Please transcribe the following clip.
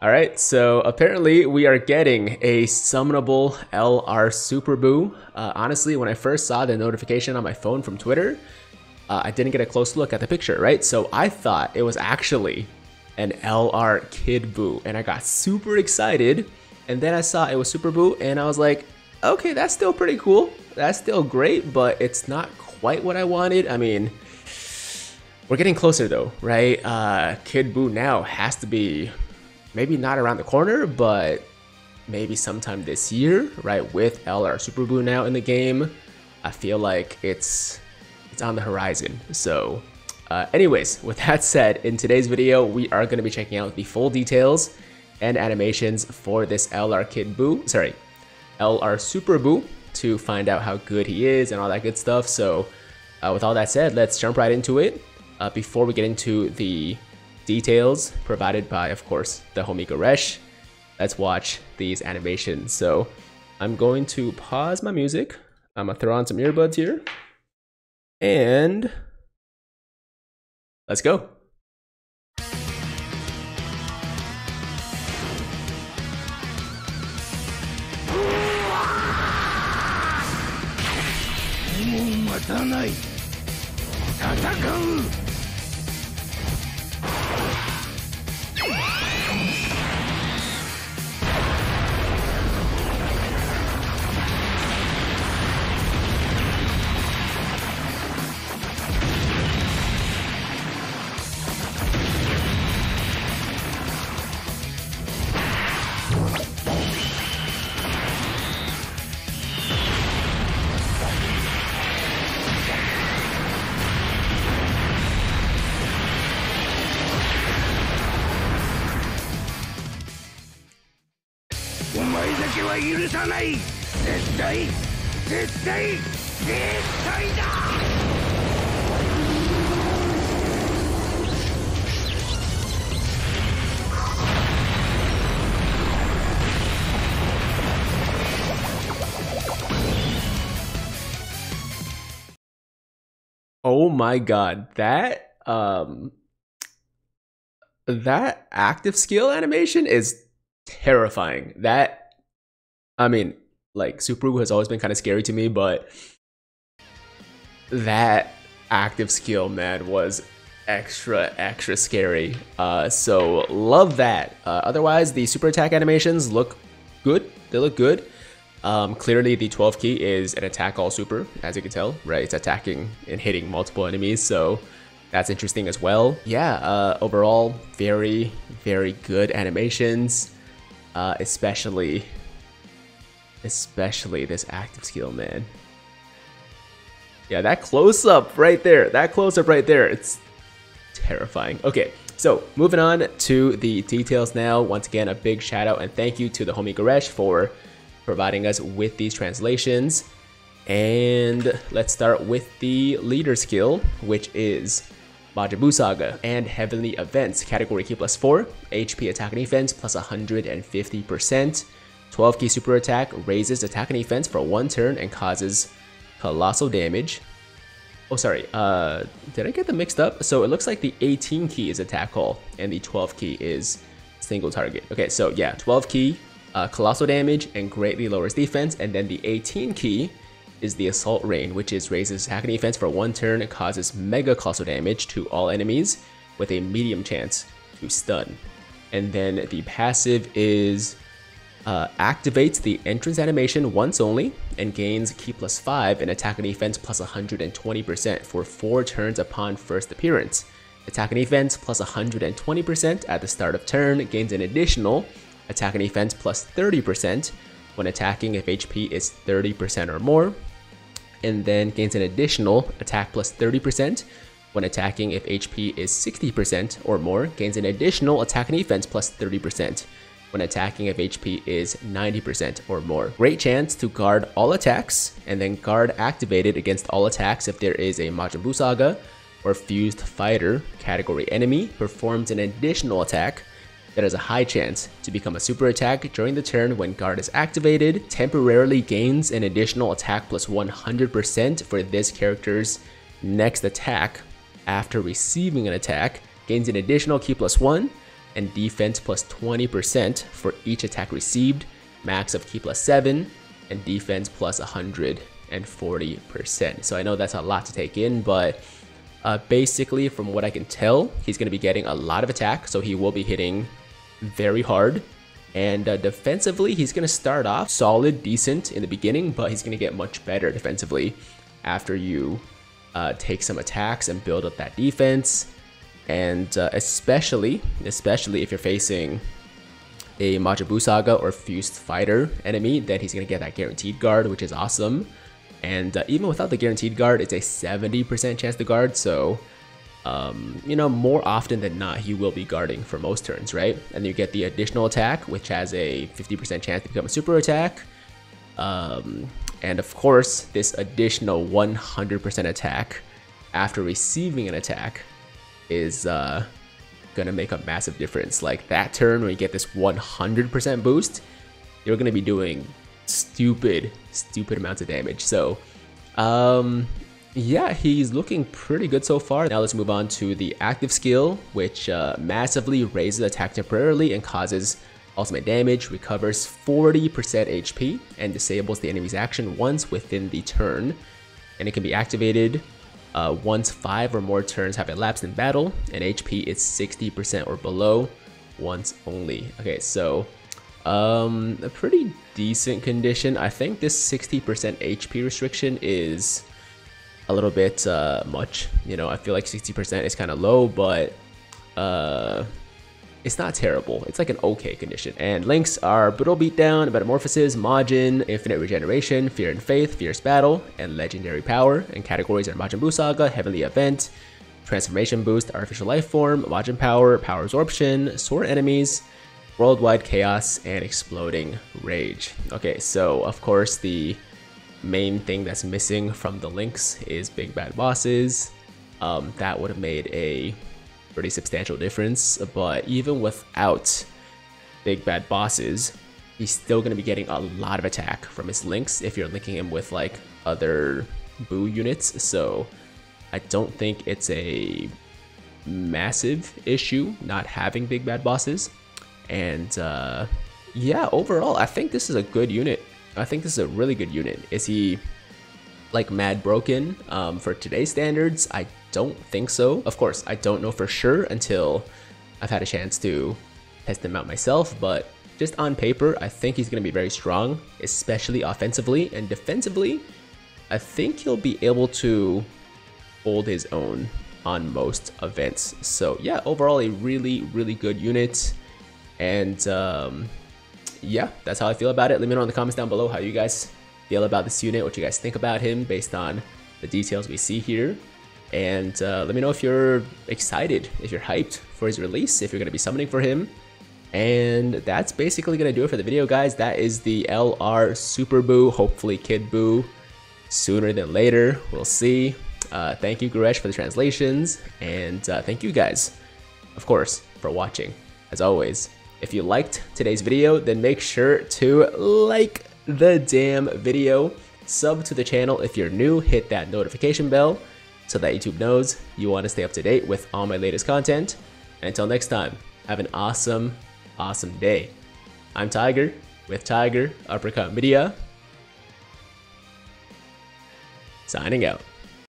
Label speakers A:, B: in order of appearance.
A: Alright, so apparently we are getting a summonable LR Super Buu. Uh, honestly, when I first saw the notification on my phone from Twitter, uh, I didn't get a close look at the picture, right? So I thought it was actually an LR Kid Buu, and I got super excited. And then I saw it was Super Buu, and I was like, okay, that's still pretty cool. That's still great, but it's not quite what I wanted. I mean, we're getting closer though, right? Uh, Kid Buu now has to be maybe not around the corner, but maybe sometime this year, right? With LR Super Buu now in the game, I feel like it's it's on the horizon. So, uh, anyways, with that said, in today's video, we are going to be checking out the full details and animations for this LR Kid Buu, sorry, LR Super Buu to find out how good he is and all that good stuff. So, uh, with all that said, let's jump right into it. Uh, before we get into the details provided by, of course, the homie Goresh. Let's watch these animations. So I'm going to pause my music. I'm gonna throw on some earbuds here. And let's go. Oh my god, that um that active skill animation is terrifying. That I mean, like Super Buu has always been kind of scary to me, but that active skill man was extra extra scary. Uh so love that. Uh, otherwise the super attack animations look good. They look good. Um, clearly, the 12 key is an attack all super, as you can tell, right? It's attacking and hitting multiple enemies, so that's interesting as well. Yeah, uh, overall, very, very good animations, uh, especially, especially this active skill, man. Yeah, that close up right there, that close up right there, it's terrifying. Okay, so moving on to the details now. Once again, a big shout out and thank you to the homie Goresh for providing us with these translations. And let's start with the leader skill, which is Majin Buu Saga and Heavenly Events, category key plus 4, HP attack and defense plus 150%. 12 key super attack raises attack and defense for one turn and causes colossal damage. Oh, sorry, uh, did I get them mixed up? So it looks like the 18 key is attack all and the 12 key is single target. Okay, so yeah, 12 key uh, colossal damage and greatly lowers defense. And then the 18 key is the Assault Rain, which is raises attack and defense for one turn and causes mega colossal damage to all enemies with a medium chance to stun. And then the passive is uh, activates the entrance animation once only and gains key plus 5 and attack and defense plus 120% for 4 turns upon first appearance. Attack and defense plus 120% at the start of turn gains an additional attack and defense plus 30% when attacking if HP is 30% or more, and then gains an additional attack plus 30% when attacking if HP is 60% or more, gains an additional attack and defense plus 30% when attacking if HP is 90% or more. Great chance to guard all attacks, and then guard activated against all attacks if there is a Majin Buu Saga or Fused Fighter category. Enemy, performs an additional attack. That has a high chance to become a super attack during the turn when guard is activated, temporarily gains an additional attack plus 100% for this character's next attack. After receiving an attack, gains an additional key plus 1 and defense plus 20% for each attack received, max of key plus 7, and defense plus 140%. So I know that's a lot to take in, but uh, basically, from what I can tell, he's going to be getting a lot of attack, so he will be hitting very hard. And uh, defensively, he's going to start off solid, decent in the beginning, but he's going to get much better defensively after you uh, take some attacks and build up that defense. And uh, especially, especially if you're facing a Majin Buu Saga or Fused Fighter enemy, then he's going to get that guaranteed guard, which is awesome. And uh, even without the guaranteed guard, it's a 70% chance to guard, so um, you know, more often than not, he will be guarding for most turns, right? And you get the additional attack, which has a 50% chance to become a super attack. Um, and of course, this additional 100% attack after receiving an attack is uh, gonna make a massive difference. Like that turn when you get this 100% boost, you're gonna be doing stupid, stupid amounts of damage. So, um, yeah, he's looking pretty good so far. Now let's move on to the active skill, which uh, massively raises attack temporarily and causes ultimate damage, recovers 40% HP, and disables the enemy's action once within the turn. And it can be activated uh, once 5 or more turns have elapsed in battle, and HP is 60% or below once only. Okay, so um, a pretty decent condition. I think this 60% HP restriction is a little bit uh, much. You know, I feel like 60% is kind of low, but uh, it's not terrible. It's like an okay condition. And links are Brutal Beatdown, Metamorphosis, Majin, Infinite Regeneration, Fear and Faith, Fierce Battle, and Legendary Power. And categories are Majin Buu Saga, Heavenly Event, Transformation Boost, Artificial Life Form, Majin Power, Power Absorption, Sworn Enemies, Worldwide Chaos, and Exploding Rage. Okay, so of course the main thing that's missing from the links is big bad bosses. Um, that would have made a pretty substantial difference, but even without big bad bosses, he's still going to be getting a lot of attack from his links if you're linking him with like other Buu units, so I don't think it's a massive issue not having big bad bosses. And uh, yeah, overall, I think this is a good unit. I think this is a really good unit. Is he like mad broken um, for today's standards? I don't think so. Of course, I don't know for sure until I've had a chance to test him out myself, but just on paper, I think he's going to be very strong, especially offensively and defensively. I think he'll be able to hold his own on most events. So yeah, overall a really, really good unit. And um, yeah, that's how I feel about it. Let me know in the comments down below how you guys feel about this unit, what you guys think about him based on the details we see here. And uh, let me know if you're excited, if you're hyped for his release, if you're going to be summoning for him. And that's basically going to do it for the video, guys. That is the LR Super Buu, hopefully Kid Buu, sooner than later. We'll see. Uh, thank you, Goresh, for the translations. And uh, thank you guys, of course, for watching. As always, if you liked today's video, then make sure to like the damn video. Sub to the channel if you're new, hit that notification bell so that YouTube knows you want to stay up to date with all my latest content. And until next time, have an awesome, awesome day. I'm Tiger with Tiger Uppercut Media. Signing out.